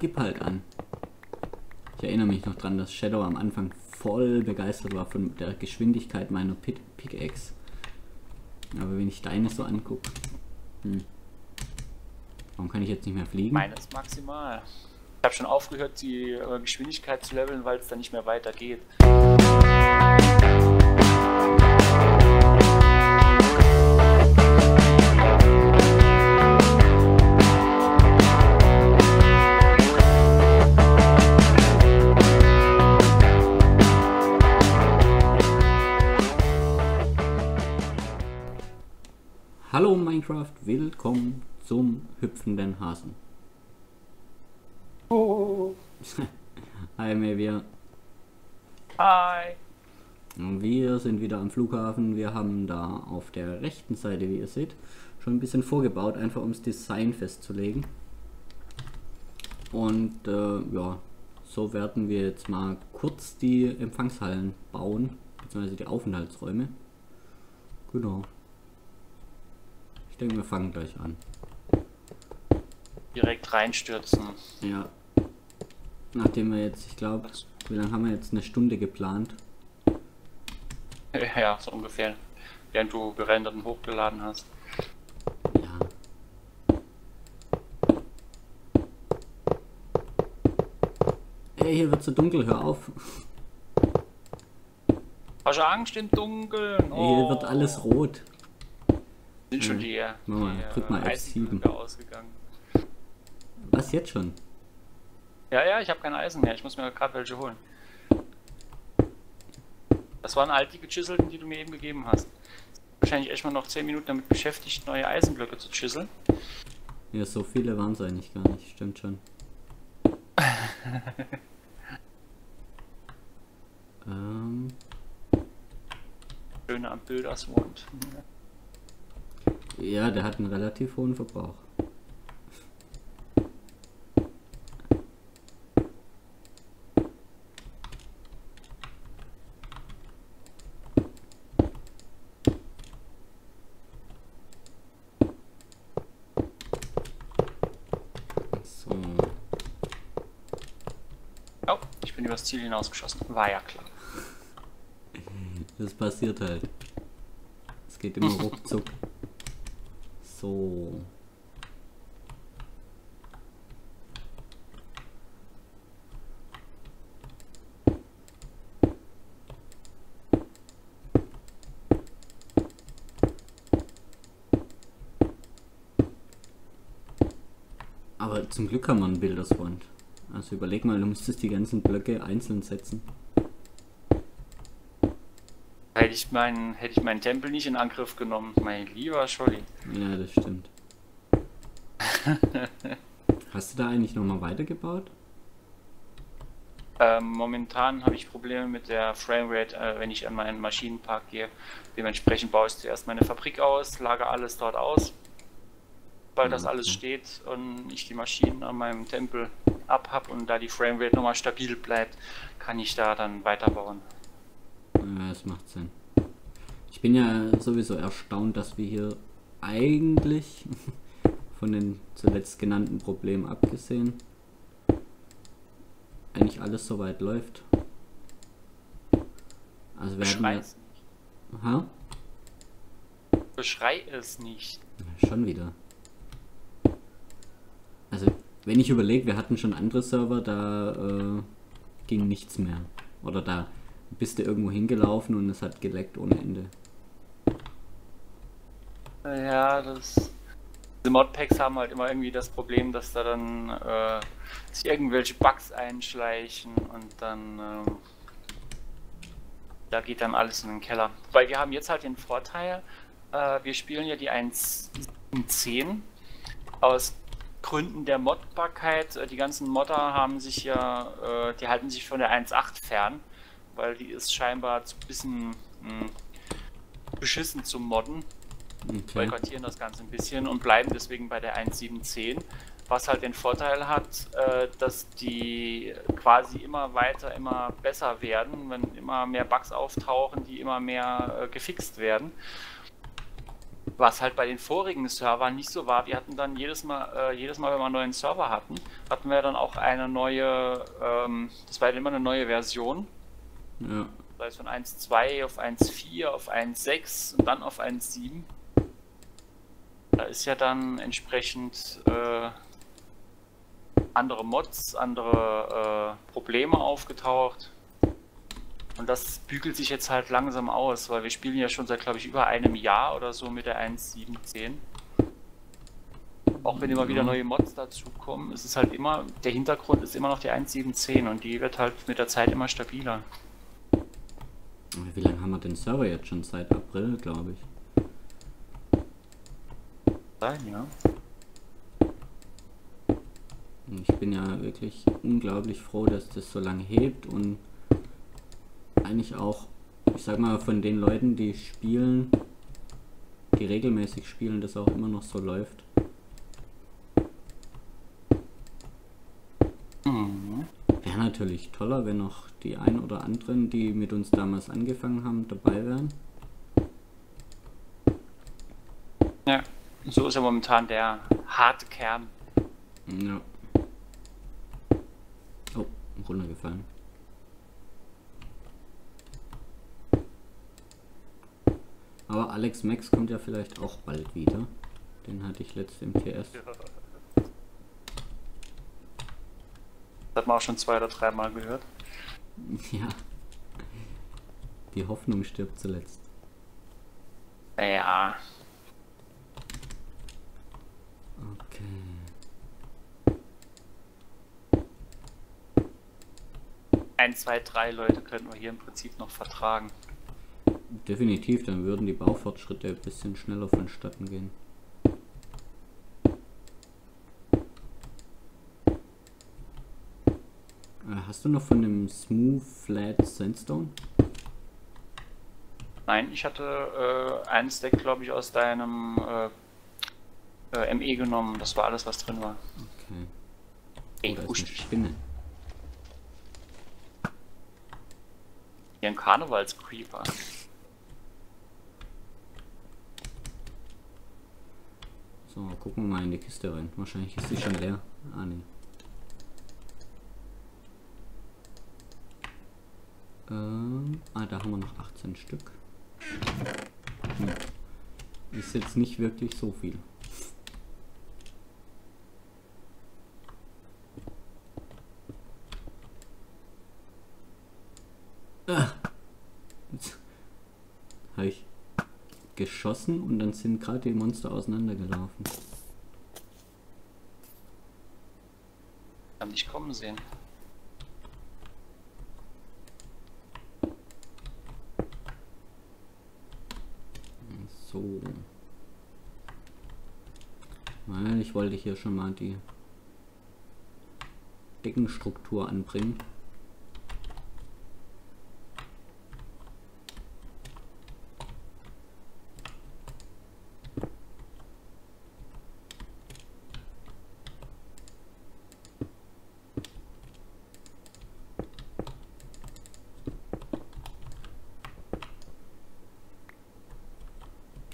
gib halt an. Ich erinnere mich noch dran, dass Shadow am Anfang voll begeistert war von der Geschwindigkeit meiner Pickaxe. Aber wenn ich deine so angucke. Hm. Warum kann ich jetzt nicht mehr fliegen? Meine ist maximal. Ich habe schon aufgehört, die äh, Geschwindigkeit zu leveln, weil es dann nicht mehr weitergeht. Minecraft, willkommen zum hüpfenden Hasen. Oh. Hi Mevia. Hi. Und wir sind wieder am Flughafen. Wir haben da auf der rechten Seite, wie ihr seht, schon ein bisschen vorgebaut, einfach ums Design festzulegen. Und äh, ja, so werden wir jetzt mal kurz die Empfangshallen bauen, beziehungsweise die Aufenthaltsräume. Genau. Denke, wir fangen gleich an. Direkt reinstürzen. Ja. Nachdem wir jetzt, ich glaube, wie lange haben wir jetzt? Eine Stunde geplant. Ja, so ungefähr. Während du gerendert und hochgeladen hast. Ja. Ey, hier wird so dunkel, hör auf. Hast du Angst im Dunkeln? Ey, hier wird alles rot. Sind schon Ja. die, Mama, die drück mal äh, F7. Eisenblöcke ausgegangen. Was jetzt schon? Ja, ja, ich habe kein Eisen mehr. Ich muss mir gerade welche holen. Das waren all die gechiselten, die du mir eben gegeben hast. Wahrscheinlich echt mal noch 10 Minuten damit beschäftigt, neue Eisenblöcke zu chiseln. Ja, so viele waren es eigentlich gar nicht, stimmt schon. ähm, Schöne am Bildersmond. ja, der hat einen relativ hohen Verbrauch. So. Oh, ich bin übers Ziel hinausgeschossen. War ja klar. Das passiert halt. Es geht immer ruckzuck. So. Aber zum Glück haben wir einen Bilderswand. Also überleg mal, du müsstest die ganzen Blöcke einzeln setzen. Hätte ich meinen, hätte ich meinen Tempel nicht in Angriff genommen, mein lieber Scholli. Ja, das stimmt. Hast du da eigentlich nochmal weitergebaut? Ähm, momentan habe ich Probleme mit der Framerate, äh, wenn ich an meinen Maschinenpark gehe. Dementsprechend baue ich zuerst meine Fabrik aus, lage alles dort aus. Weil das Ja, alles okay. steht und ich die Maschinen an meinem Tempel abhab und da die Framerate nochmal stabil bleibt, kann ich da dann weiterbauen. Ja, das macht Sinn. Ich bin ja sowieso erstaunt, dass wir hier eigentlich von den zuletzt genannten Problemen abgesehen eigentlich alles soweit läuft. Also wir Beschrei es nicht. ha? Beschrei es nicht. Schon wieder. Also, wenn ich überlege, wir hatten schon andere Server, da äh, ging nichts mehr. Oder da bist du irgendwo hingelaufen und es hat geleckt ohne Ende. Ja, das. Diese Modpacks haben halt immer irgendwie das Problem, dass da dann äh, sich irgendwelche Bugs einschleichen und dann. ähm, da geht dann alles in den Keller. Weil wir haben jetzt halt den Vorteil, äh, wir spielen ja die 1.10 aus Gründen der Modbarkeit. Äh, die ganzen Modder haben sich ja, äh, die halten sich von der 1.8 fern, weil die ist scheinbar zu bisschen mh, beschissen zum Modden Okay. boykottieren das Ganze ein bisschen und bleiben deswegen bei der 1.7.10, was halt den Vorteil hat, äh, dass die quasi immer weiter, immer besser werden, wenn immer mehr Bugs auftauchen, die immer mehr äh, gefixt werden. Was halt bei den vorigen Servern nicht so war. Wir hatten dann jedes Mal, äh, jedes Mal, wenn wir einen neuen Server hatten, hatten wir dann auch eine neue, ähm, das war dann immer eine neue Version. Ja. Sei es von 1.2 auf 1.4, auf 1.6 und dann auf 1.7. Da ist ja dann entsprechend äh, andere Mods, andere äh, Probleme aufgetaucht. Und das bügelt sich jetzt halt langsam aus, weil wir spielen ja schon seit, glaube ich, über einem Jahr oder so mit der 1.7.10. Auch wenn immer wieder neue Mods dazukommen, ist es halt immer, der Hintergrund ist immer noch die 1.7.10 und die wird halt mit der Zeit immer stabiler. Wie lange haben wir den Server jetzt schon? Seit April, glaube ich. Sein, ja. Ich bin ja wirklich unglaublich froh, dass das so lange hebt und eigentlich auch, ich sag mal, von den Leuten, die spielen, die regelmäßig spielen, das auch immer noch so läuft. Mhm. Wäre natürlich toller, wenn noch die ein oder anderen, die mit uns damals angefangen haben, dabei wären. Ja, so ist ja momentan der harte Kern. Ja. Oh, runtergefallen. Aber Alex Max kommt ja vielleicht auch bald wieder. Den hatte ich letzt im TS. Das hat man auch schon zwei oder dreimal gehört. Ja. Die Hoffnung stirbt zuletzt. Ja, Okay. ein, zwei, drei Leute könnten wir hier im Prinzip noch vertragen. Definitiv, dann würden die Baufortschritte ein bisschen schneller vonstatten gehen. Äh, Hast du noch von dem Smooth Flat Sandstone? Nein, ich hatte äh, ein Stack, glaube ich, aus deinem äh, äh, ME genommen. Das war alles, was drin war. Okay. Ey, Oh, ist eine. Spinne. Hier ein Karnevalscreeper. So, gucken wir mal in die Kiste rein. Wahrscheinlich ist sie schon leer. Ah, nee. Ähm, ah, da haben wir noch 18 Stück. Hm. Ist jetzt nicht wirklich so viel. Ah. Jetzt habe ich geschossen und dann sind gerade die Monster auseinandergelaufen. Kann dich kommen sehen. So. Weil ich wollte hier schon mal die Deckenstruktur anbringen.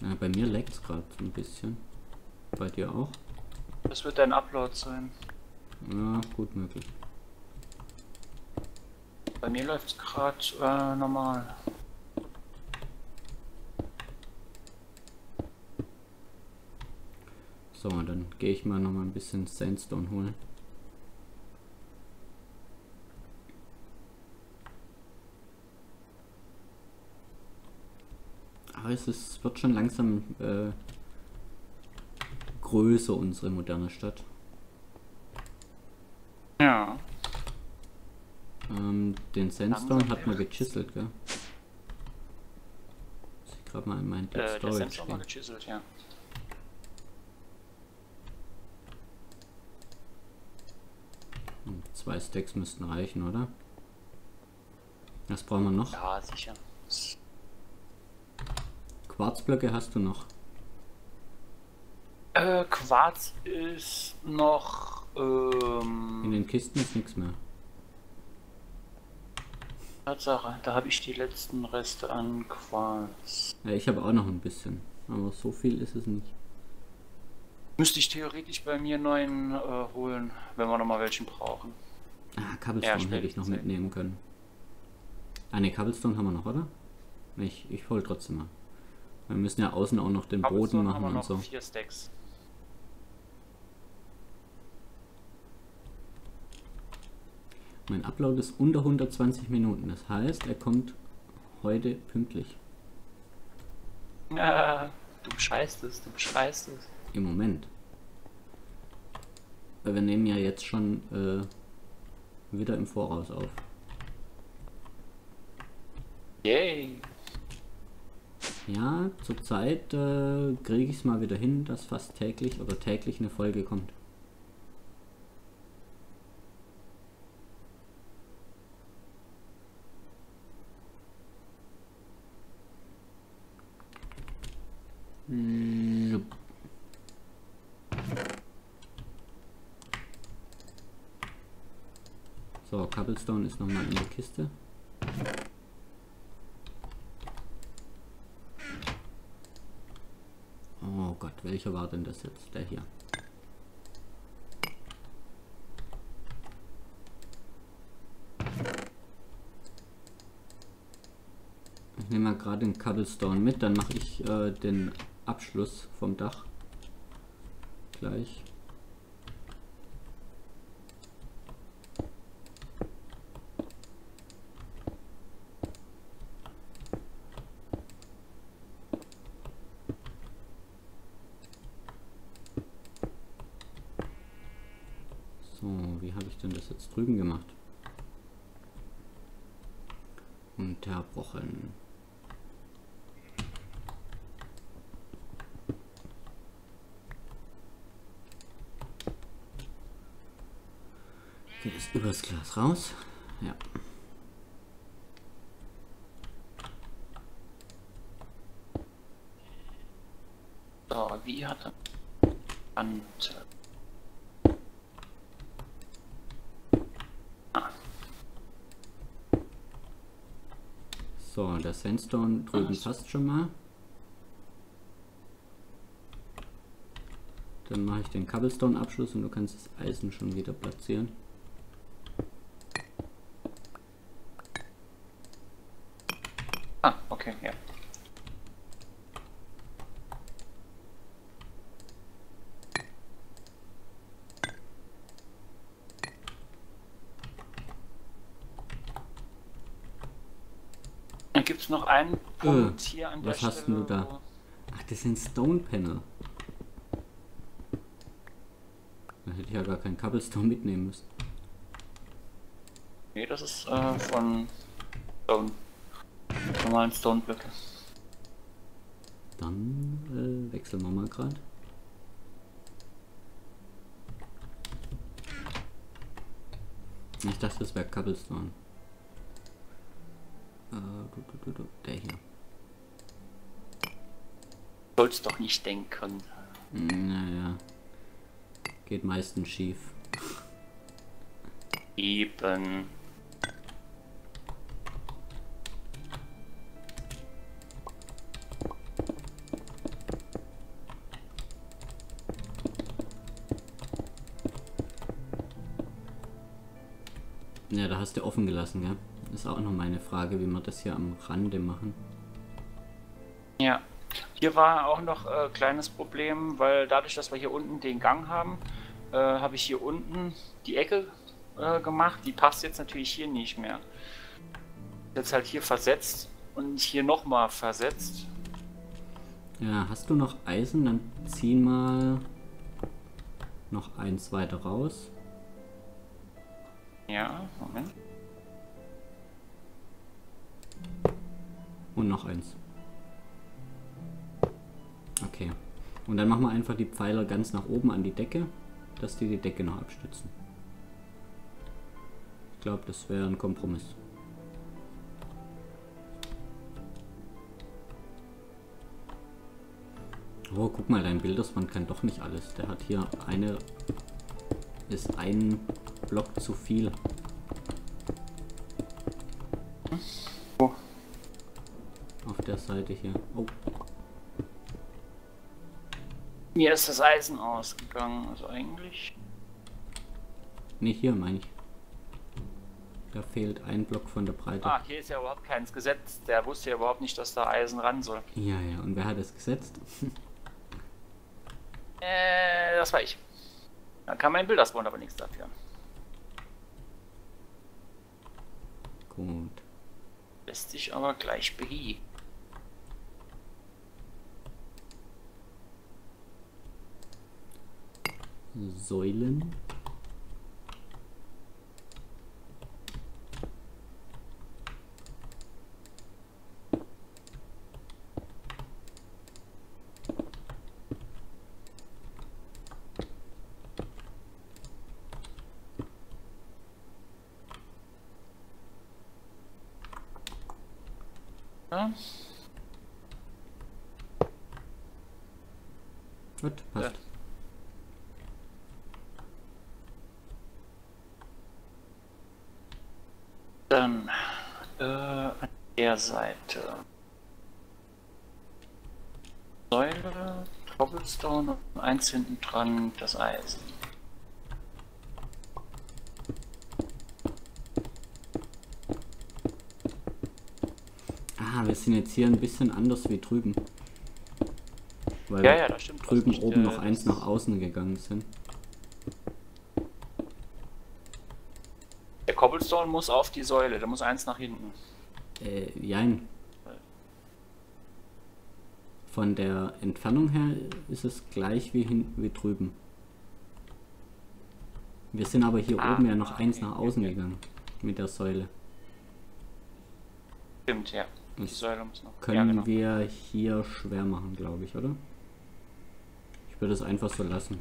Ja, bei mir leckt es gerade so ein bisschen. Bei dir auch? Das wird dein Upload sein. Ja, gut möglich. Bei mir läuft es gerade äh, normal. So, dann gehe ich mal noch mal ein bisschen Sandstone holen. Aber es ist, wird schon langsam äh, größer, unsere moderne Stadt. Ja. Ähm, den Sandstone Langsam hat man gechiselt, gell? Muss ich gerade mal in meinen Deep Äh, der Storage mal gehen. gechiselt, ja. Hm, Zwei Stacks müssten reichen, oder? Was brauchen wir noch? Ja, sicher. Quarzblöcke hast du noch. Äh, Quarz ist noch. In Ähm, den Kisten ist nichts mehr. Tatsache, da habe ich die letzten Reste an Quarz. Ja, ich habe auch noch ein bisschen. Aber so viel ist es nicht. Müsste ich theoretisch bei mir neuen äh, holen, wenn wir nochmal welchen brauchen. Ah, Cobblestone Ja, hätte ich noch mitnehmen können. Ah ne, Cobblestone haben wir noch, oder? Ich, ich hol trotzdem mal. Wir müssen ja außen auch noch den Boden machen und so. vier Stacks. Mein Upload ist unter 120 Minuten. Das heißt, er kommt heute pünktlich. Ah, du bescheißt es, du bescheißt es. Im Moment. Weil wir nehmen ja jetzt schon äh, wieder im Voraus auf. Yay. Ja, zurzeit äh, kriege ich es mal wieder hin, dass fast täglich oder täglich eine Folge kommt. Jupp. So, Cobblestone ist nochmal in der Kiste. Oh Gott, welcher war denn das jetzt? Der hier. Ich nehme mal gerade den Cobblestone mit, dann mache ich äh, den Abschluss vom Dach. Gleich. So, wie habe ich denn das jetzt drüben gemacht? Unterbrochen. Übers Glas raus? Ja. So, wie hat er. Und. Ah, So, der Sandstone drüben so. passt schon mal. Dann mache ich den Cobblestone-Abschluss und du kannst das Eisen schon wieder platzieren. ah, okay, ja. Dann gibt es noch einen Punkt hier an der was hast Stelle. du da? Ach, das sind Stone Panel. Da hätte ich ja gar keinen Cobblestone mitnehmen müssen. Nee, das ist äh, von Stone. Normalen Stoneblöcke. Dann äh, wechseln wir mal gerade. Ich dachte, das wäre Cobblestone. Äh, du, du, du, du, der hier. Sollst doch nicht denken. Naja. Geht meistens schief. Eben. Du offen gelassen, gell? Ist auch noch meine Frage, wie wir das hier am Rande machen. Ja. Hier war auch noch äh, kleines Problem, weil dadurch, dass wir hier unten den Gang haben, äh, habe ich hier unten die Ecke äh, gemacht. Die passt jetzt natürlich hier nicht mehr. Jetzt halt hier versetzt und hier nochmal versetzt. Ja, hast du noch Eisen? Dann zieh mal noch eins weiter raus. Ja, Moment. Und noch eins. Okay. Und dann machen wir einfach die Pfeiler ganz nach oben an die Decke, dass die die Decke noch abstützen. Ich glaube, das wäre ein Kompromiss. Oh, guck mal, dein Bilderswand kann doch nicht alles. Der hat hier eine... ist ein Block zu viel. Seite hier. Oh. Mir ist das Eisen ausgegangen, also eigentlich. Ne, hier meine ich. Da fehlt ein Block von der Breite. Ah, hier ist ja überhaupt keins gesetzt. Der wusste ja überhaupt nicht, dass da Eisen ran soll. Ja, ja, und wer hat es gesetzt? Äh, das war ich. Da kann mein Bilderspawn aber nichts dafür. Gut. Lässt sich aber gleich beheben. Säulen. Ja? Gut, passt. Ja. Dann äh, an der Seite. Säule, Cobblestone und eins hinten dran das Eisen. Ah, wir sind jetzt hier ein bisschen anders wie drüben. Weil Ja, ja, das stimmt. drüben nicht, oben äh, noch eins das- nach außen gegangen sind. Der Cobblestone muss auf die Säule, der muss eins nach hinten. Äh, jein. Von der Entfernung her ist es gleich wie, hin, wie drüben. Wir sind aber hier Ah, oben ja noch okay, eins nach außen okay. gegangen. Mit der Säule. Stimmt, ja. Die Säule muss noch. können ja, genau. wir hier schwer machen, glaube ich, oder? Ich würde es einfach so lassen.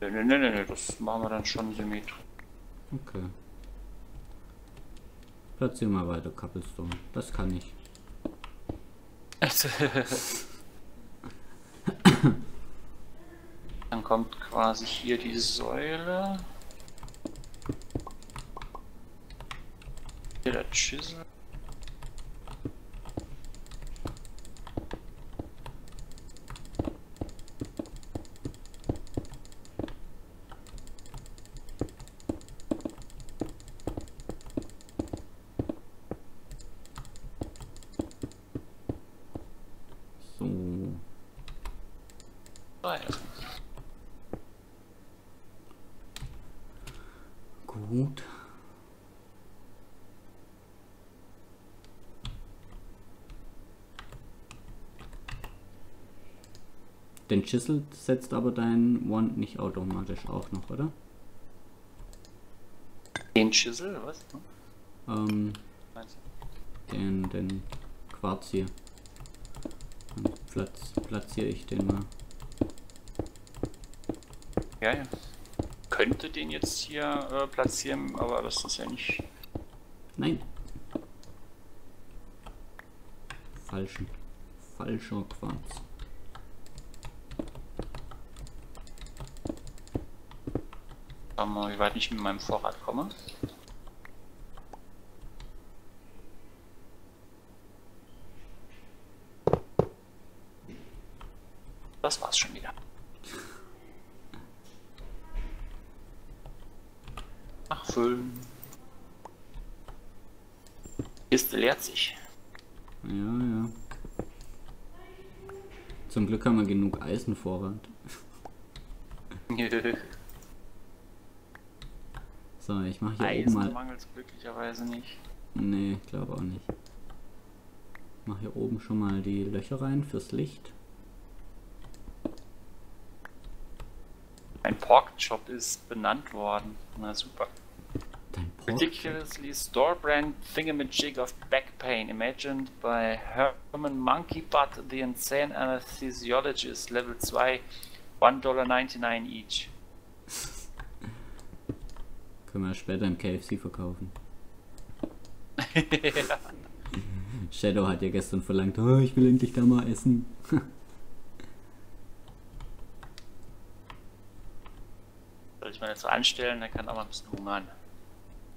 Nö, nö, nö, nö, das machen wir dann schon symmetrisch. Okay. Platzieren wir weiter Cobblestone. Das kann ich. Dann kommt quasi hier die Säule. Hier der Chisel. So. Säule. Gut. Den Chisel setzt aber dein Wand nicht automatisch auch noch, oder? Den Chisel, was? Ähm, den, den Quarz hier. Dann platz, platziere ich den mal. Ja, ja. Könnte den jetzt hier äh, platzieren, aber das ist ja nicht. Nein. Falschen. Falscher Quarz. Schauen wir mal, wie weit ich mit meinem Vorrat komme. Das war's schon wieder. Nachfüllen. Kiste leert sich. Ja, ja. Zum Glück haben wir genug Eisenvorrat. So, ich mache hier oben Eisen mal. mangelt glücklicherweise nicht. Nee, glaube auch nicht. Ich mache hier oben schon mal die Löcher rein fürs Licht. Ein Pork-Chop ist benannt worden. Na super. Dein Pork. Ridiculously store brand thingamajig of back pain imagined by Herman Monkey Butt, the insane anesthesiologist, level 2, $1.99 each. Können wir später im KFC verkaufen. Shadow hat ja gestern verlangt, oh, ich will endlich da mal essen. Soll ich mal jetzt so anstellen, dann kann auch mal ein bisschen hungern.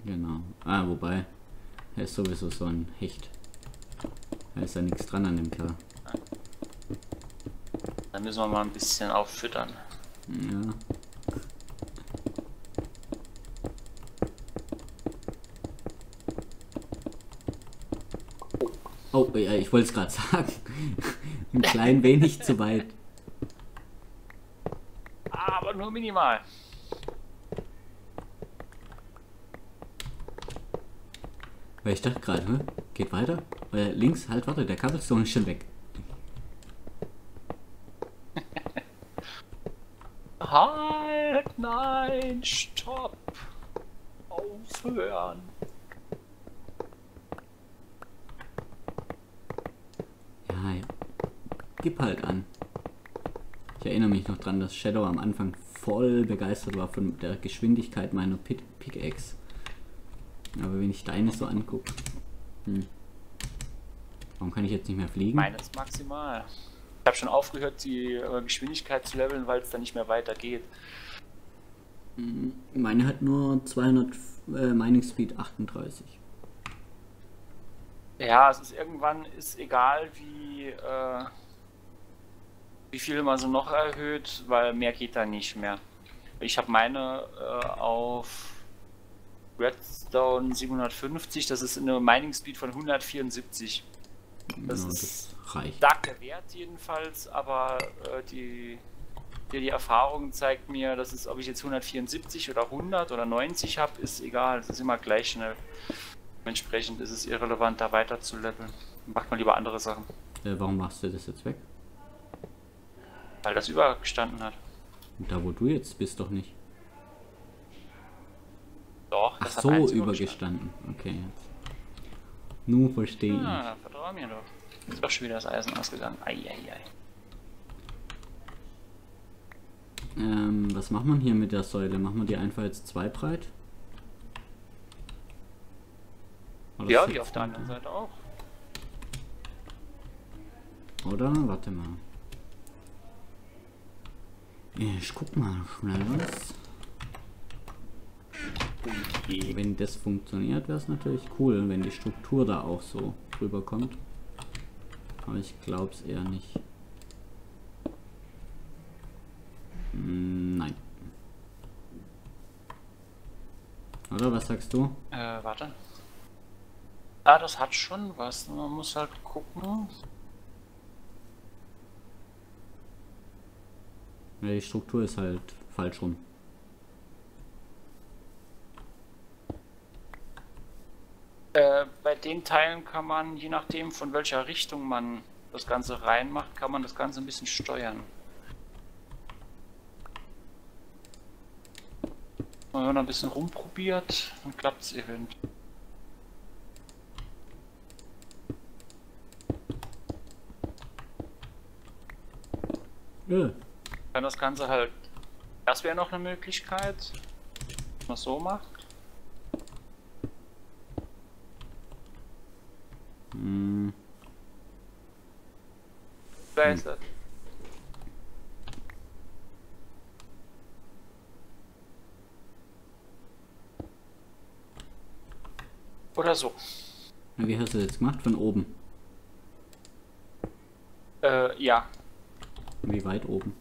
genau. Ah, wobei, er ist sowieso so ein Hecht. Da ist ja nichts dran an dem Kerl. Dann müssen wir mal ein bisschen auffüttern. Ja. Oh, ja, ich wollte es gerade sagen. Ein klein wenig zu weit. Aber nur minimal. Weil ich dachte gerade, hm, geht weiter? Äh, links, halt, warte, der Cobblestone ist schon weg. Halt, nein, stopp. Aufhören. Ja, ja. Gib halt an. Ich erinnere mich noch dran, dass Shadow am Anfang voll begeistert war von der Geschwindigkeit meiner Pit Pickaxe. Aber wenn ich deine so angucke. Hm. Warum kann ich jetzt nicht mehr fliegen? Meines maximal. Ich habe schon aufgehört, die äh, Geschwindigkeit zu leveln, weil es dann nicht mehr weitergeht. Hm, Meine hat nur 200 äh, Mining Speed 38. Ja, es ist irgendwann ist egal, wie äh, wie viel man so noch erhöht, weil mehr geht da nicht mehr. Ich habe meine äh, auf Redstone 750, das ist eine Mining Speed von 174. Das ja, ist das reicht. Sagt der Wert jedenfalls, aber äh, die, die, die Erfahrung zeigt mir, dass es, ob ich jetzt 174 oder 100 oder 90 habe, ist egal. Es ist immer gleich schnell. Entsprechend ist es irrelevant, da weiter zu leveln. Macht man lieber andere Sachen, Äh, warum machst du das jetzt weg? Weil das übergestanden hat. Da wo du jetzt bist doch nicht. Doch, Ach so, übergestanden. Okay, jetzt. Nun verstehe ich. Ah, vertrau mir doch. Ist doch schon wieder das Eisen ausgegangen. Eieiei. Ähm, was macht man hier mit der Säule? Machen wir die einfach jetzt zwei breit? Oder Ja, die auf der anderen Seite auch. Oder? Warte mal. Ich guck mal schnell was. Okay. Wenn das funktioniert, wäre es natürlich cool, wenn die Struktur da auch so rüberkommt. Aber ich glaube es eher nicht. Mm, Nein. Oder was sagst du? Äh, warte. Ah, das hat schon was. Man muss halt gucken. Ja, die Struktur ist halt falsch rum. Äh, bei den Teilen kann man, je nachdem von welcher Richtung man das Ganze reinmacht, kann man das Ganze ein bisschen steuern. Und wenn man ein bisschen rumprobiert, dann klappt es eventuell. Äh, Kann das Ganze halt. Das wäre noch eine Möglichkeit, dass man so macht. mm, Da ist das. Oder so. wie hast du das jetzt gemacht? Von oben. Äh, ja, Wie weit oben?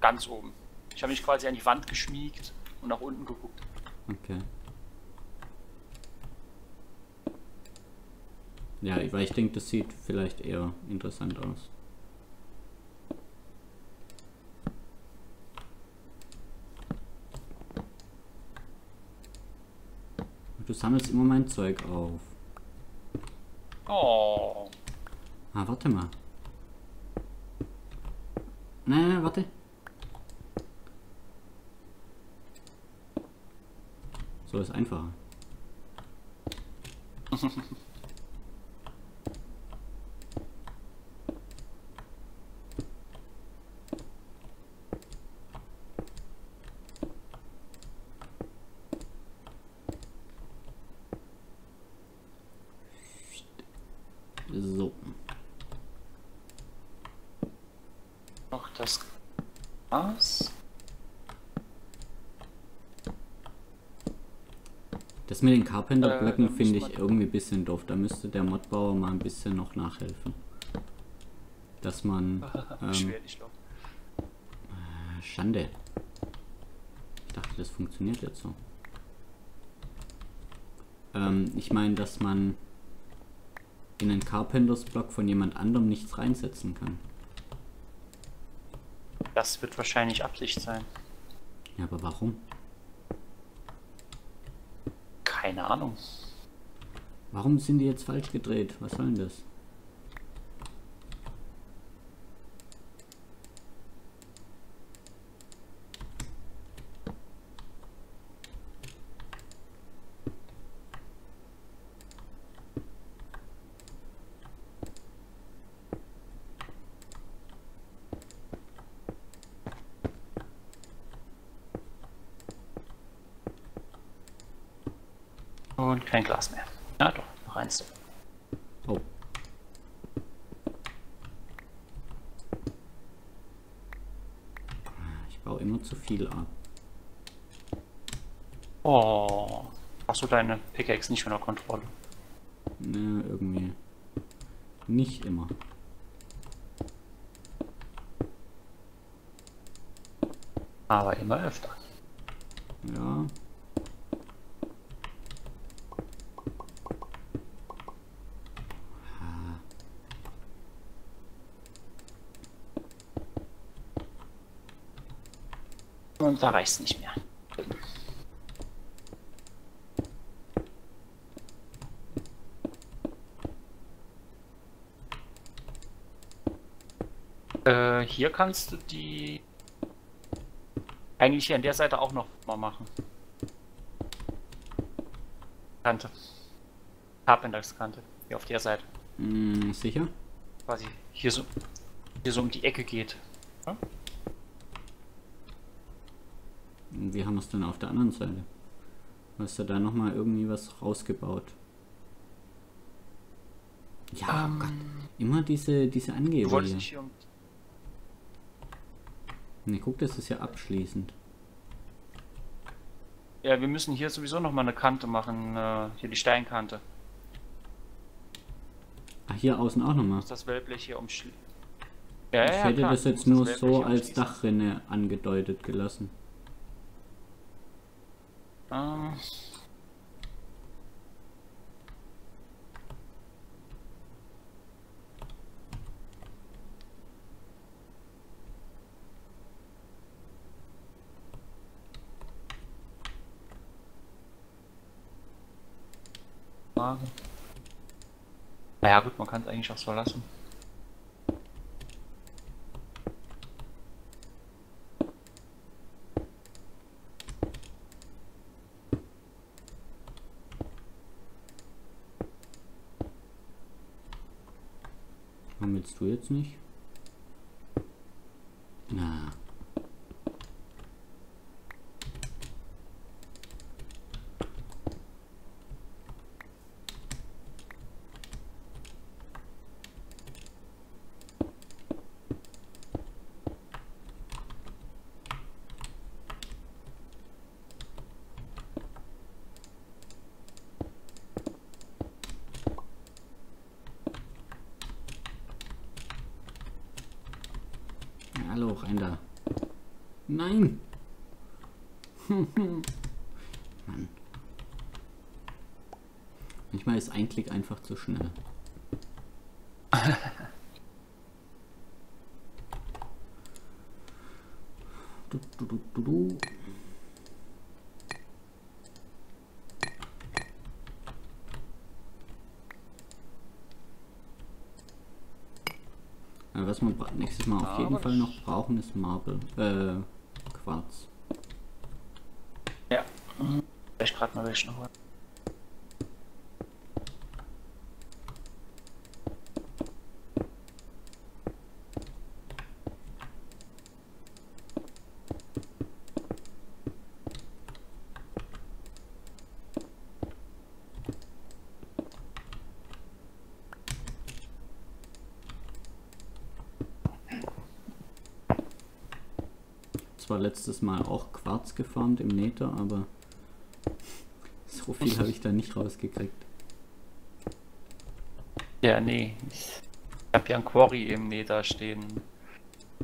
Ganz oben. Ich habe mich quasi an die Wand geschmiegt und nach unten geguckt. Okay. Ja, weil ich denke, das sieht vielleicht eher interessant aus. Du sammelst immer mein Zeug auf. Oh. Ah, warte mal. Nein, nein, warte. So ist einfacher. So. Noch das Glas. Das mit den Äh, Carpenter-Blöcken da finde ich irgendwie ein bisschen doof. Da müsste der Modbauer mal ein bisschen noch nachhelfen. dass man. Ähm, Schwertloch. Schande. Ich dachte, das funktioniert jetzt so. Ähm, ich meine, dass man in einen Carpenters Block von jemand anderem nichts reinsetzen kann. Das wird wahrscheinlich Absicht sein. Ja, aber warum? Ahnung. Warum sind die jetzt falsch gedreht? Was soll denn das? Und kein Glas mehr. Ja doch, noch eins. Oh. Ich baue immer zu viel ab. Oh. Hast du deine Pickaxe nicht unter Kontrolle? Ne, irgendwie. Nicht immer. Aber immer öfter. Ja. Und da reicht es nicht mehr. Äh, hier kannst du die eigentlich hier an der Seite auch noch mal machen. Kante. Carpenters-Kante. Hier auf der Seite. Hm, sicher? Quasi hier so, hier so um die Ecke geht. Ja? Und wie haben wir es denn auf der anderen Seite? Hast du da nochmal irgendwie was rausgebaut? Ja, Ähm. Gott. Immer diese, diese Du Angeber wolltest hier. nicht um. Ne, guck, das ist ja abschließend. Ja, wir müssen hier sowieso noch mal eine Kante machen. Äh, hier die Steinkante. Ah, hier außen auch nochmal. Das Wellblech hier umschließen. Ja, Ich ja, hätte klar, das du jetzt nur Wellblech so als. Dachrinne angedeutet gelassen. Ähm, Frage. Naja gut, man kann es eigentlich auch so lassen. Warum willst du jetzt nicht? Na. Hallo, rein da. Nein! Mann. Manchmal ist ein Klick einfach zu schnell. du, du, du, du, du. Ja, was wir bra- nächstes Mal auf Ja, jeden aber Ist Marble. Äh, Quarz. Ja. Mhm. Vielleicht gerade mal welche noch. holen. Zwar letztes Mal auch Quarz gefarmt im Nether, aber so viel habe ich da nicht rausgekriegt. Ja, nee. Ich habe ja ein Quarry im Meter stehen.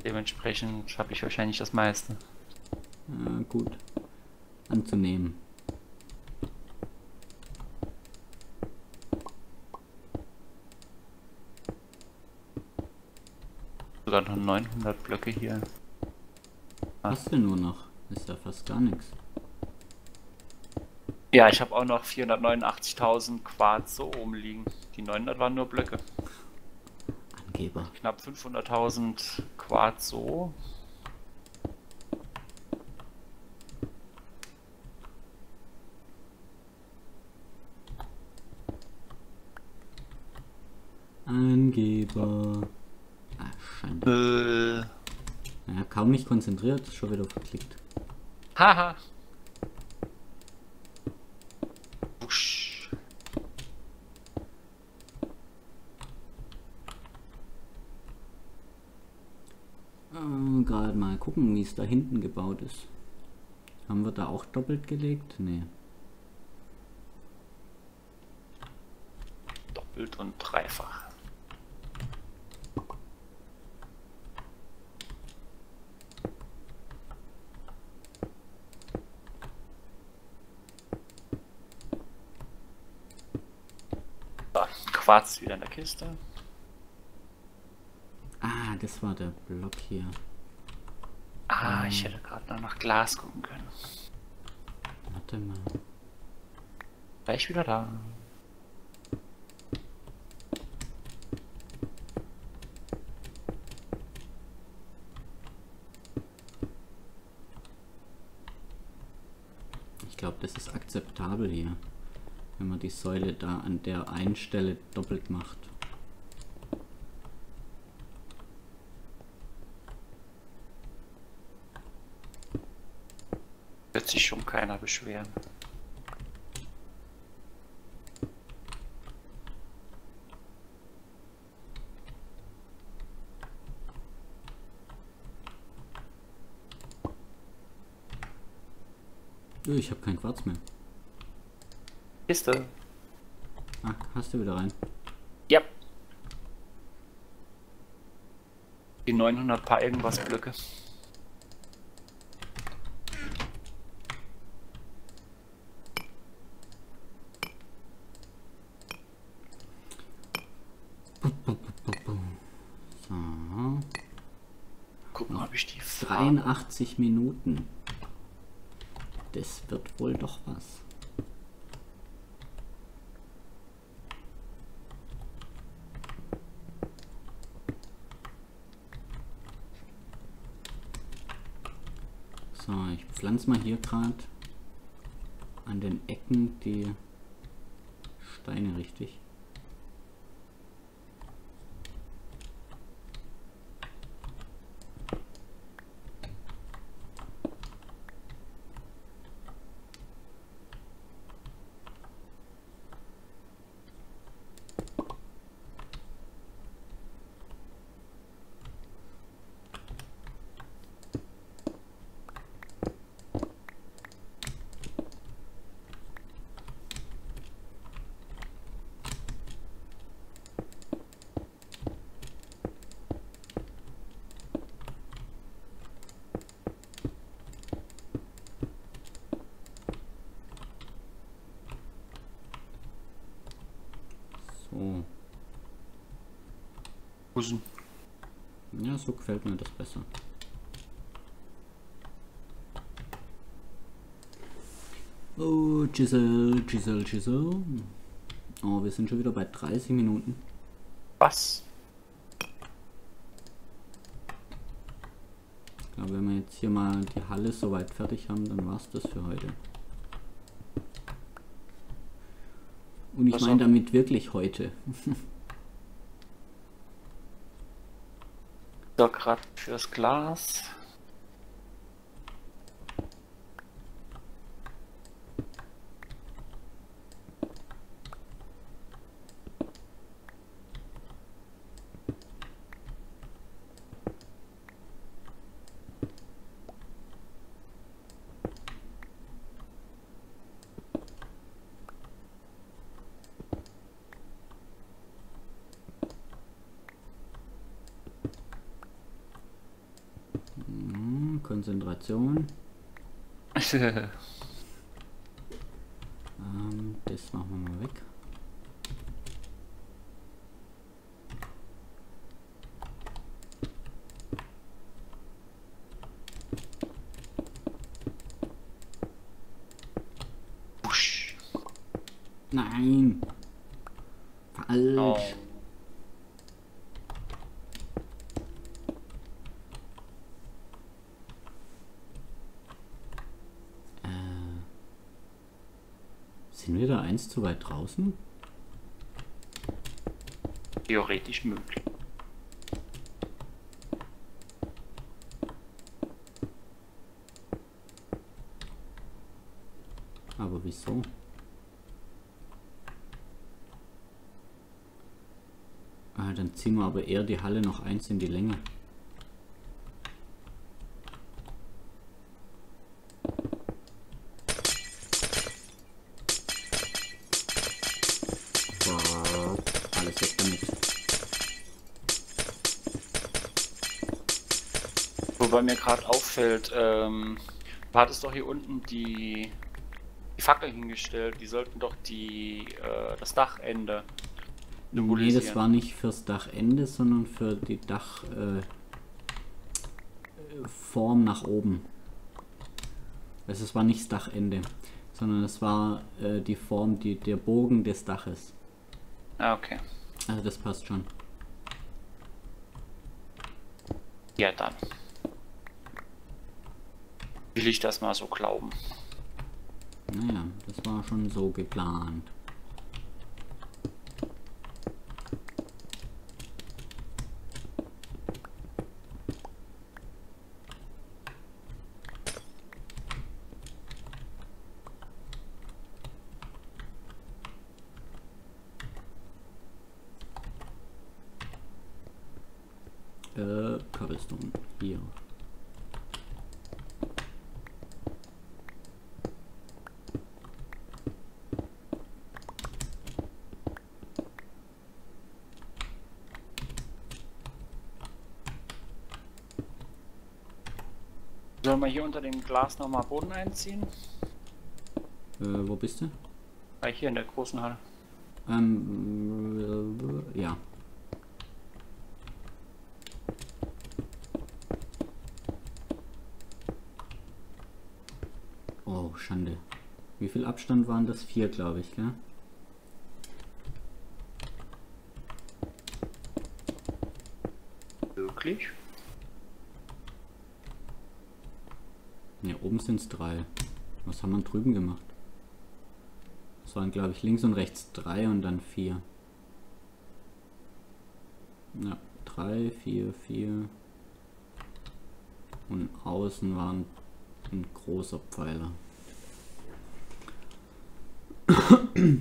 Dementsprechend habe ich wahrscheinlich das meiste. Ja, gut. Anzunehmen. Sogar noch 900 Blöcke hier. Hast du nur noch? Ist ja fast gar nichts. Ja, ich habe auch noch 489.000 Quarz so oben liegen. Die 900 waren nur Blöcke. Angeber. Knapp 500.000 Quarz so. Angeber. Ah, Schande. Äh. Ja, kaum nicht konzentriert, schon wieder verklickt. Haha. Wusch. Äh, Gerade mal gucken, wie es da hinten gebaut ist. Haben wir da auch doppelt gelegt? Nee. Doppelt und dreifach. So, Quarz wieder in der Kiste. Ah, das war der Block hier. Ah, ich hätte gerade noch nach Glas gucken können. Warte mal. Gleich wieder da. Ich glaube, das ist akzeptabel hier. Wenn man die Säule da an der einen Stelle doppelt macht. Wird sich schon keiner beschweren. Ich habe kein Quarz mehr. Kiste. Ah, hast du wieder rein. Ja. Die 900 paar irgendwas Blöcke. So. Gucken, ob ich die Farbe... 83 Minuten. Das wird wohl doch was. So, pflanze mal hier gerade an den Ecken die Steine richtig. So. Busen. Ja, so gefällt mir das besser. Oh, Giselle, Giselle, Giselle. Oh, wir sind schon wieder bei 30 Minuten. Was? Ich glaube, wenn wir jetzt hier mal die Halle soweit fertig haben, dann war's das für heute. Und ich meine damit wirklich heute. Gerade fürs Glas. Zu weit draußen? Theoretisch möglich. Aber wieso? Ah, dann ziehen wir aber eher die Halle noch eins in die Länge. Wobei mir gerade auffällt, ähm, du hattest doch hier unten die, die Fackeln hingestellt. Die sollten doch die, äh, das Dachende Nee, das war nicht fürs Dachende, sondern für die Dachform äh, nach oben. Also es war nicht das Dachende, sondern es war äh, die Form, die, der Bogen des Daches. Ah, okay. Also das passt schon. Ja, dann. Will ich das mal so glauben. Naja, das war schon so geplant. Äh, Cobblestone. Hier. Sollen wir hier unter dem Glas nochmal Boden einziehen? Äh, wo bist du? Ah, hier in der großen Halle. Ähm, äh, ja. Oh, Schande. Wie viel Abstand waren das? Vier, glaube ich, gell? Wirklich? Ne, oben sind es drei. Was haben wir drüben gemacht? Das waren, glaube ich, links und rechts drei und dann vier. Ja, drei, vier, vier. Und außen waren ein großer Pfeiler.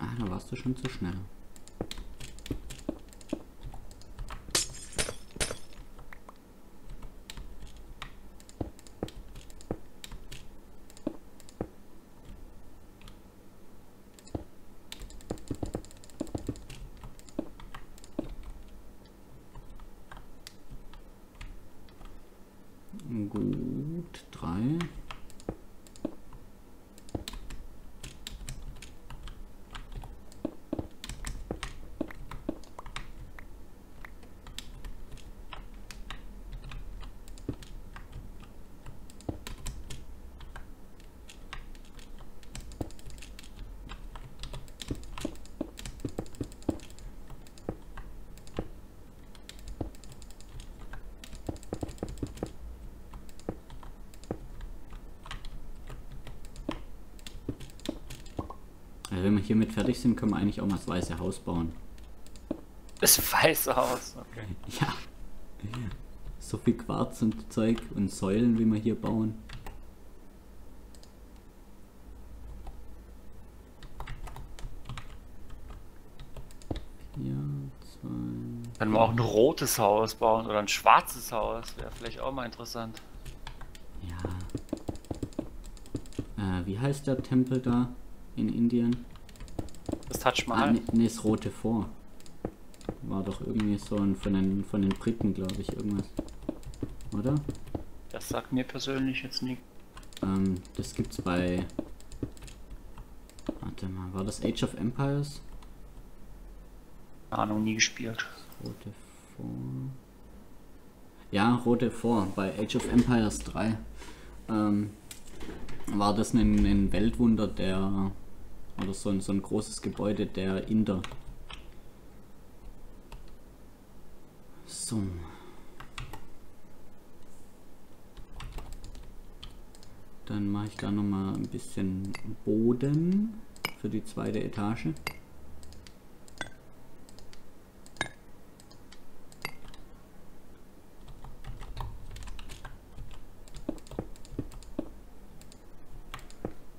Ah, da warst du schon zu schnell. Gut, drei. Also wenn wir hiermit fertig sind, können wir eigentlich auch mal das weiße Haus bauen. Es weiß aus. Okay. Ja. So viel Quarz und Zeug und Säulen, wie wir hier bauen. Vier, zwei. Können wir auch ein rotes Haus bauen oder ein schwarzes Haus? Wäre vielleicht auch mal interessant. Ja. Äh, wie heißt der Tempel da in Indien? Das Taj Ah, Mahal. ne, ne, das rote vor. war doch irgendwie so ein von den von den Briten, glaube ich, irgendwas. Oder? Das sagt mir persönlich jetzt nicht. Ähm, das gibt's bei. Warte mal, war das Age of Empires? Ahnung, nie gespielt. Rote vor. Ja, Rote vor bei Age of Empires 3. Ähm, war das ein, ein Weltwunder der oder so ein, so ein großes Gebäude der Inder. So. Dann mache ich da noch mal ein bisschen Boden für die zweite Etage.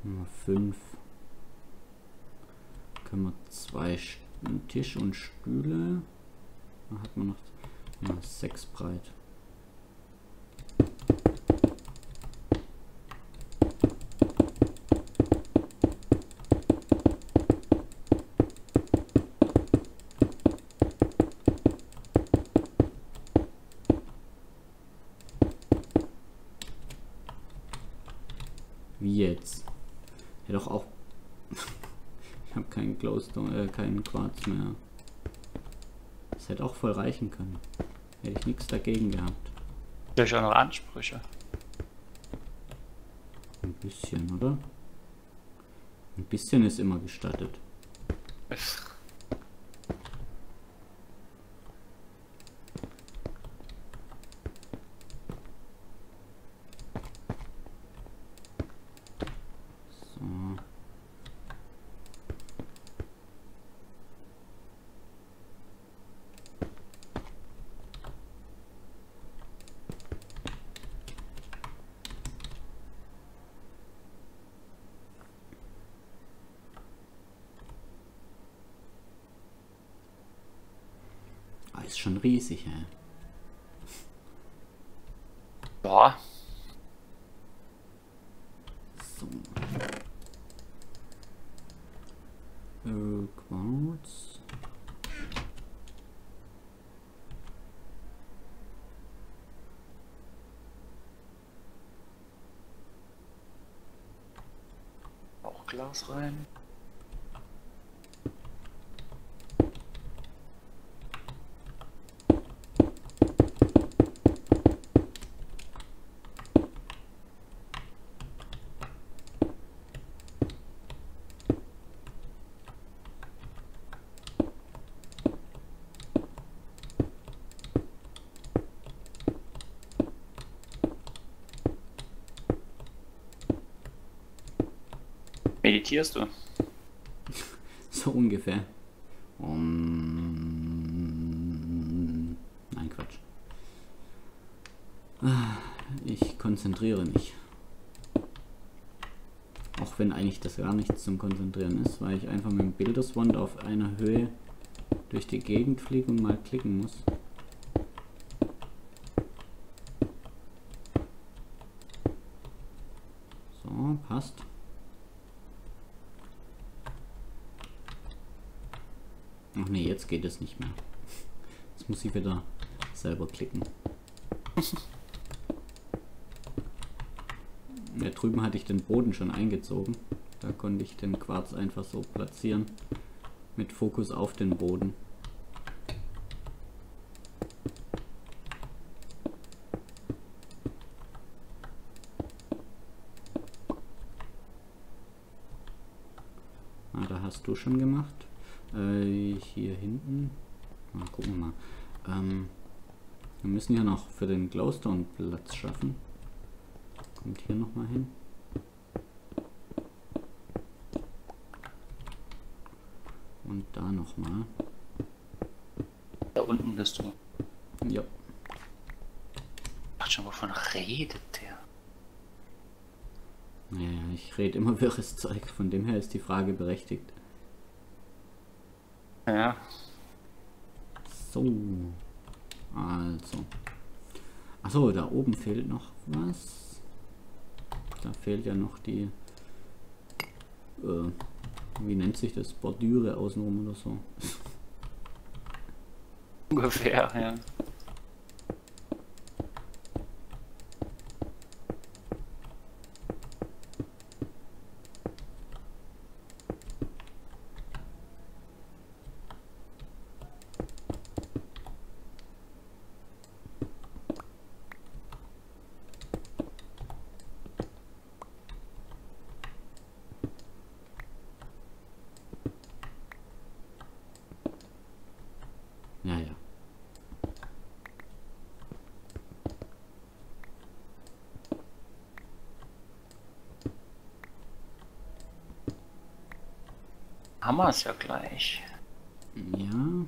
Nummer 5. Können wir zwei Sch- Tisch und Stühle. Da hat man noch ja, sechs breit. Wie jetzt? Ja doch auch. ich Glowstone, äh, keinen Quarz mehr. Das hätte auch voll reichen können. Hätte ich nichts dagegen gehabt. Vielleicht auch noch Ansprüche. Ein bisschen, oder? Ein bisschen ist immer gestattet. So. Ah, ist hä? Ja, So. Äh, Quarz. auch Glas rein. Meditierst du? So ungefähr. Um, nein, Quatsch. Ah, Ich konzentriere mich. Auch wenn eigentlich das gar nichts zum Konzentrieren ist, weil ich einfach mit dem Bilderswand auf einer Höhe durch die Gegend fliege und mal klicken muss. So, passt. Ach nee, jetzt geht es nicht mehr. Jetzt muss ich wieder selber klicken. Ja, drüben hatte ich den Boden schon eingezogen. Da konnte ich den Quarz einfach so platzieren. Mit Fokus auf den Boden. Ah, da hast du schon gemacht. Äh, hier hinten. Mal gucken wir mal. Ähm, wir müssen ja noch für den Glowstone Platz schaffen. Kommt hier noch mal hin. Und da noch mal. Da unten bist du. Ja. Ach schon, wovon redet der? Naja, ich rede immer wirres Zeug. Von dem her ist die Frage berechtigt. Ja, So. Also. Achso, da oben fehlt noch was. Da fehlt ja noch die. Äh, wie nennt sich das? Bordüre außenrum oder so. Ungefähr, ja. Ja, ja. Haben wir es ja gleich. Ja.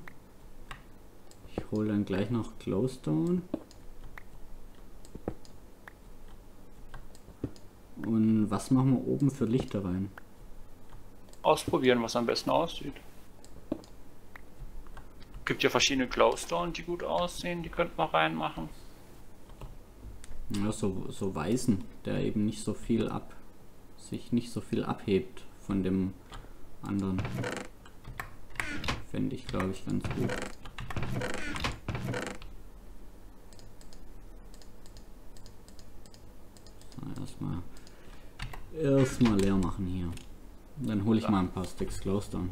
Ich hole dann gleich noch Glowstone. Und was machen wir oben für Lichter rein? Ausprobieren, was am besten aussieht. Gibt ja verschiedene Glowstone, die gut aussehen, die könnte man reinmachen. Ja, so, so weißen, der eben nicht so viel ab, sich nicht so viel abhebt von dem anderen. Fände ich, glaube ich, ganz gut. So, erstmal erstmal leer machen hier. Dann hole ich mal ein paar Sticks Glowstone.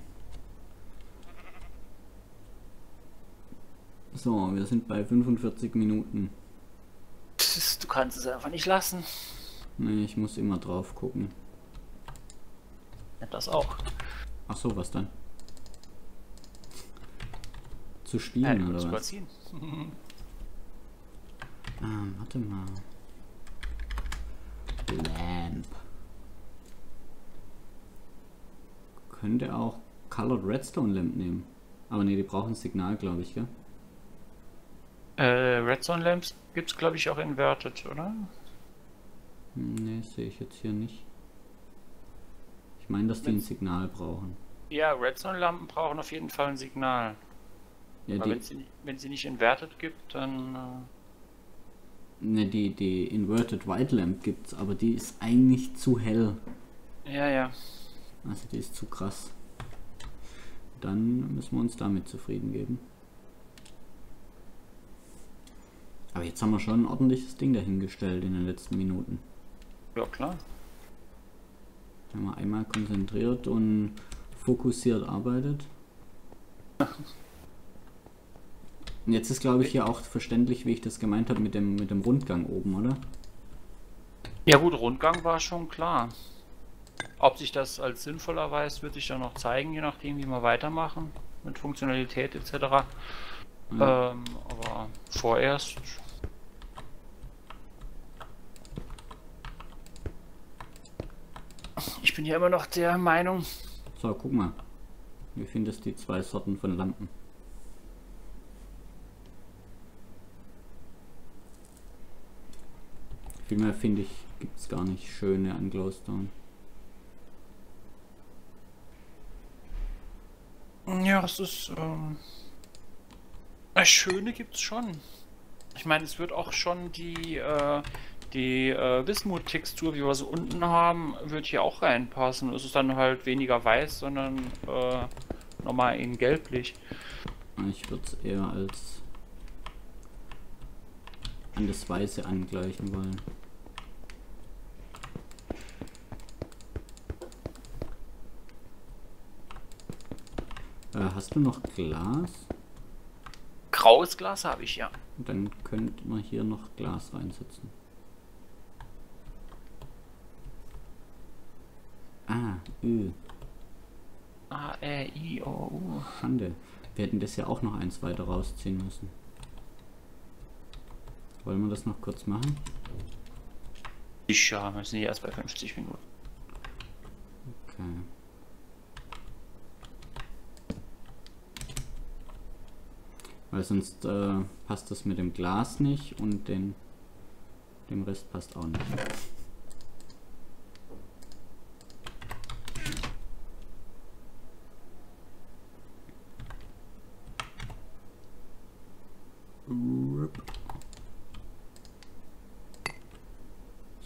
So, wir sind bei 45 Minuten. Du kannst es einfach nicht lassen. Nee, ich muss immer drauf gucken. Ja, das auch. Ach so, was dann? Zu Ja, spielen du oder kannst was? Ah, warte mal. Lamp. Könnte auch Colored Redstone Lamp nehmen. Aber nee, die brauchen Signal, glaube ich, gell? Äh, Redstone Lamps gibt's glaube ich auch inverted, oder? Nee, sehe ich jetzt hier nicht. Ich meine, dass die ein Signal brauchen. Ja, Redstone Lampen brauchen auf jeden Fall ein Signal. Ja, Aber wenn sie, wenn sie nicht inverted gibt, dann. Äh, ne, die, die Inverted White Lamp gibt's, aber die ist eigentlich zu hell. ja, ja. Also die ist zu krass. Dann müssen wir uns damit zufrieden geben. Aber jetzt haben wir schon ein ordentliches Ding dahingestellt in den letzten Minuten. Ja, klar. Wenn man einmal konzentriert und fokussiert arbeitet. Und jetzt ist glaube ich hier auch verständlich, wie ich das gemeint habe mit dem, mit dem Rundgang oben, oder? Ja, gut, Rundgang war schon klar. Ob sich das als sinnvoll erweist, wird sich dann noch zeigen, je nachdem, wie wir weitermachen. Mit Funktionalität etc. Ja. Ähm, aber vorerst. Ich bin ja immer noch der Meinung, So, guck mal. Wie findest du die zwei Sorten von Lampen? Viel mehr finde ich, gibt es gar nicht schöne an Glowstone. ja, es ist. Ähm, Schöne gibt's schon. Ich meine, es wird auch schon die, äh, die äh, Wismut-Textur, wie wir sie unten haben, wird hier auch reinpassen. Es ist dann halt weniger weiß, sondern äh, nochmal in gelblich. Ich würde es eher als an das Weiße angleichen wollen. Äh, hast du noch Glas? Graues Glas habe ich ja. Dann könnte man hier noch Glas reinsetzen. Ah, Ö, A, R, I, O, U. Schande. Wir hätten das ja auch noch eins weiter rausziehen müssen. Wollen wir das noch kurz machen? Sicher, wir sind erst bei 50 Minuten. Okay. Weil sonst äh, passt das mit dem Glas nicht und den, dem Rest passt auch nicht.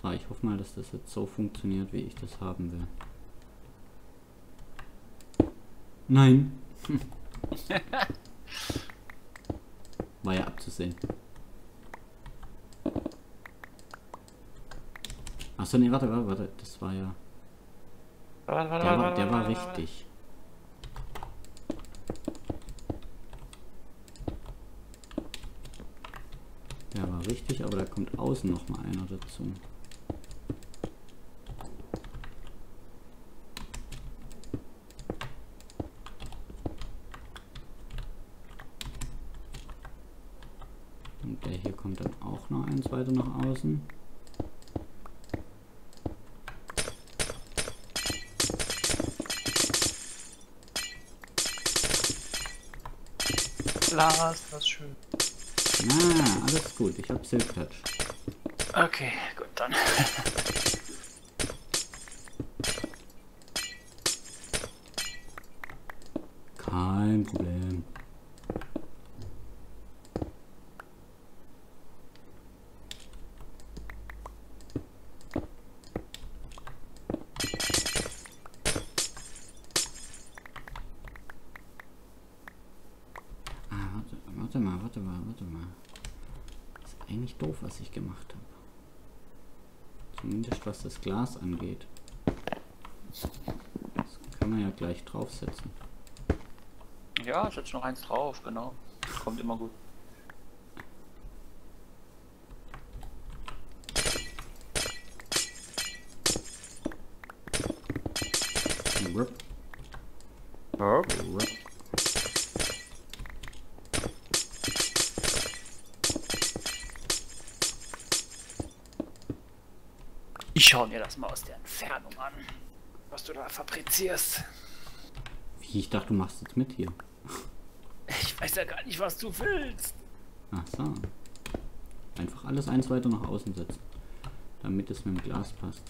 So, ich hoffe mal, dass das jetzt so funktioniert, wie ich das haben will. Nein. zu sehen. Achso, nee, warte, warte, warte. Das war ja. Warte, warte, Der warte, war, der warte, war warte, warte. richtig. Der war richtig, aber da kommt außen noch mal einer dazu. Und der hier kommt dann auch noch eins weiter nach außen. Lars, das ist schön. Na, alles gut. Ich hab Silk Touch. Okay, gut, dann. Kein Problem. Ah, warte, warte mal, warte mal, warte mal. Ist eigentlich doof, was ich gemacht habe. Zumindest was das Glas angeht. Das kann man ja gleich draufsetzen. Ja, setz noch eins drauf, genau. Kommt immer gut. Ich schau mir das mal aus der Entfernung an, was du da fabrizierst. Wie, ich dachte, du machst jetzt mit hier. Ich weiß ja gar nicht, was du willst. Ach so. Einfach alles eins weiter nach außen setzen. Damit es mit dem Glas passt.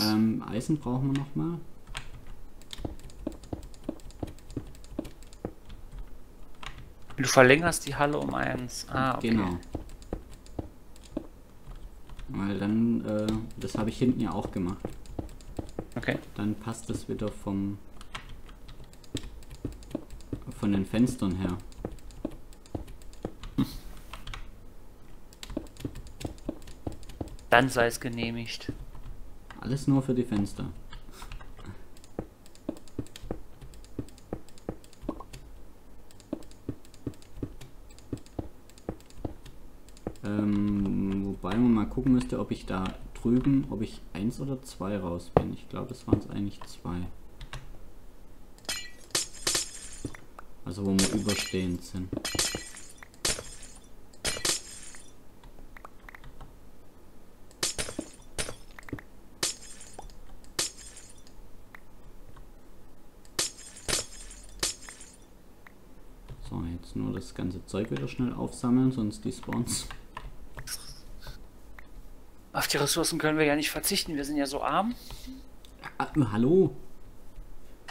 Ähm, Eisen brauchen wir noch du verlängerst die Halle um eins. Ah, okay. Genau. Weil dann, äh, das habe ich hinten ja auch gemacht. Okay. Dann passt es wieder vom von den Fenstern her. Dann sei es genehmigt. Alles nur für die Fenster. Man mal gucken müsste, ob ich da drüben, ob ich eins oder zwei raus bin. Ich glaube, es waren es eigentlich zwei. Also wo wir überstehend sind. So, jetzt nur das ganze Zeug wieder schnell aufsammeln, sonst die Spawns. Die Ressourcen können wir ja nicht verzichten, wir sind ja so arm. Ah, hallo?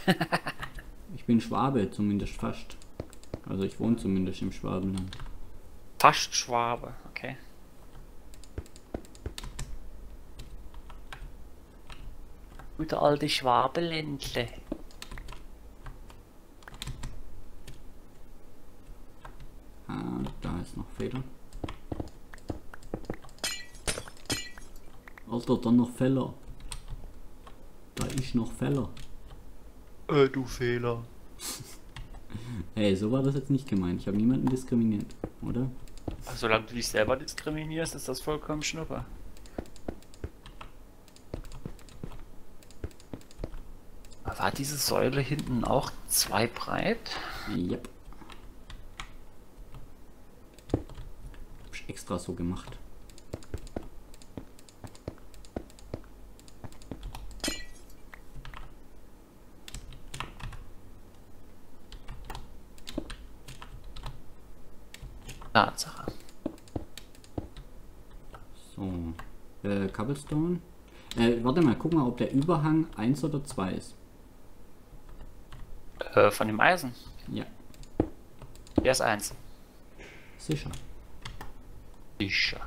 ich bin Schwabe, zumindest fast. Also ich wohne zumindest im Schwabenland. Fast Schwabe, okay. Gute alte Schwabeländle. Ah, da ist noch Feder. Alter, dann noch Feller. Da ist noch Feller. Äh, du Fehler. Ey, so war das jetzt nicht gemeint. Ich habe niemanden diskriminiert, oder? Solange du dich selber diskriminierst, ist das vollkommen schnuppe. War diese Säule hinten auch zwei breit? Yep. Hab ich extra so gemacht. Oh. Äh, Cobblestone. Äh, warte mal, guck mal, ob der Überhang 1 oder 2 ist. Äh, von dem Eisen? Ja. Der ist 1. Sicher. Sicher.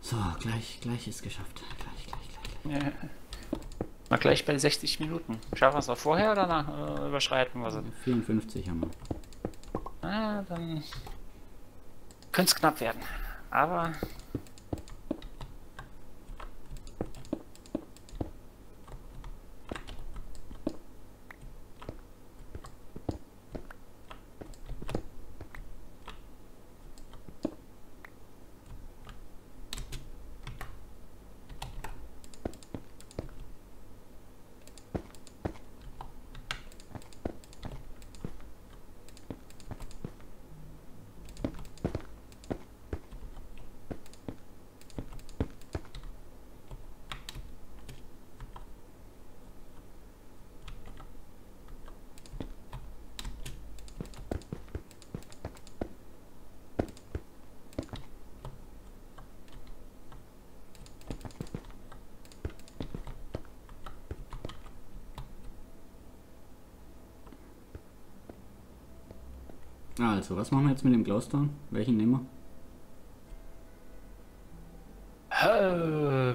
So, gleich, gleich ist geschafft. Gleich, gleich, gleich. gleich. Ja. Mal gleich bei 60 Minuten. Schaffen wir es noch vorher oder nach, äh, überschreiten wir sie? 54 haben wir. Ah, dann könnte es knapp werden. Aber Also, was machen wir jetzt mit dem Glowstone? Welchen nehmen wir? äh,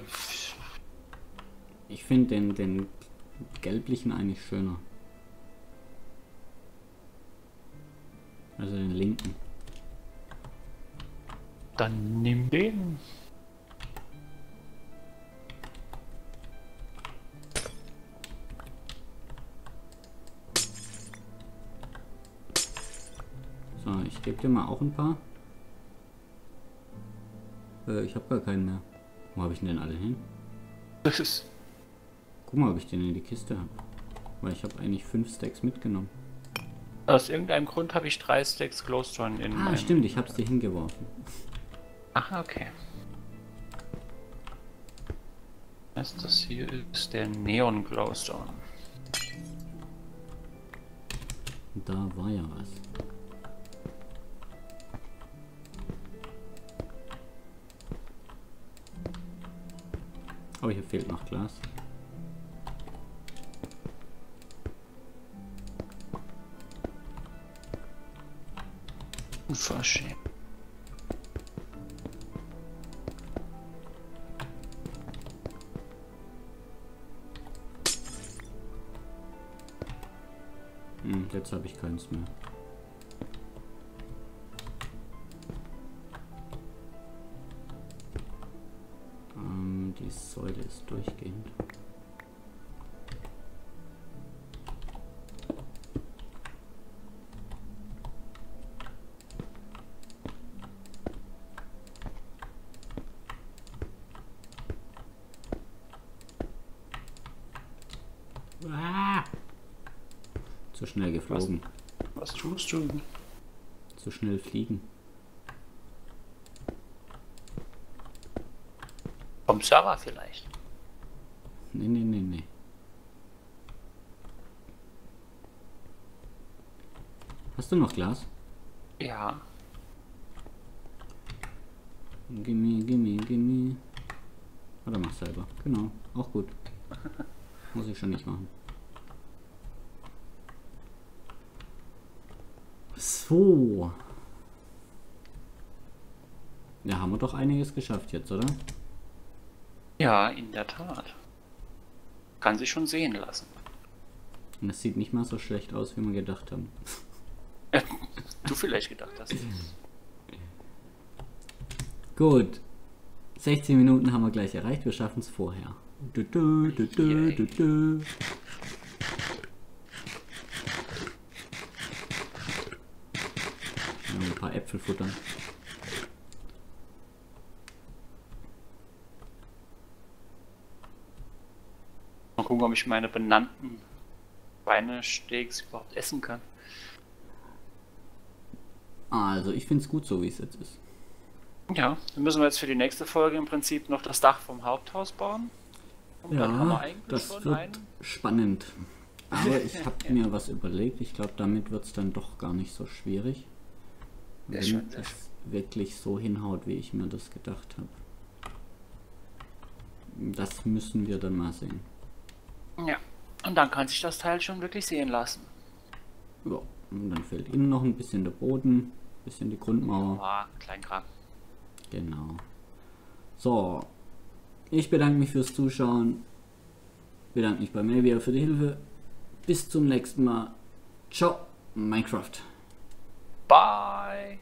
Ich finde den, den gelblichen eigentlich schöner. Also den linken. dann nimm den. Gebe dir mal auch ein paar. Äh, ich habe gar keinen mehr. Wo habe ich denn, alle hin? Das ist Guck mal, ob ich den in die Kiste habe. Weil ich habe eigentlich fünf Stacks mitgenommen. aus irgendeinem Grund habe ich drei Stacks Glowstone in Ah, stimmt, ich habe es dir hingeworfen. Ach, okay. Was das hier ist der Neon Glowstone. Da war ja was. Aber hier fehlt noch Glas. Unverschämt. Hm, jetzt habe ich keins mehr. Du? Zu schnell fliegen. Vom Server vielleicht. Nee, nee, nee, nee. Hast du noch Glas? Ja. Gimme, gimme, gimme. Oder mach selber. Genau, auch gut. Muss ich schon nicht machen. So. Ja, haben wir doch einiges geschafft jetzt, oder? Ja, in der Tat. Kann sich schon sehen lassen. Und es sieht nicht mal so schlecht aus, wie wir gedacht haben. Du vielleicht gedacht hast. Gut. 16 Minuten haben wir gleich erreicht. Wir schaffen es vorher. Du, du, du, du, Yay. du, du. Ja, ein paar Äpfel futtern. Mal gucken, ob ich meine benannten Schweinesteaks überhaupt essen kann. Also, ich finde es gut so, wie es jetzt ist. Ja, dann müssen wir jetzt für die nächste Folge im Prinzip noch das Dach vom Haupthaus bauen. Und Ja, das schon wird einen. spannend. Aber ich habe mir was überlegt. Ich glaube, damit wird es dann doch gar nicht so schwierig. Wenn das wirklich so hinhaut, wie ich mir das gedacht habe. Das müssen wir dann mal sehen. Ja. Und dann kann sich das Teil schon wirklich sehen lassen. Ja, und dann fehlt innen noch ein bisschen der Boden, bisschen die Grundmauer. Ah, Kleinkram. Genau. So, ich bedanke mich fürs Zuschauen. Bedanke mich bei Melvia für die Hilfe. Bis zum nächsten Mal. Ciao, Minecraft. Bye.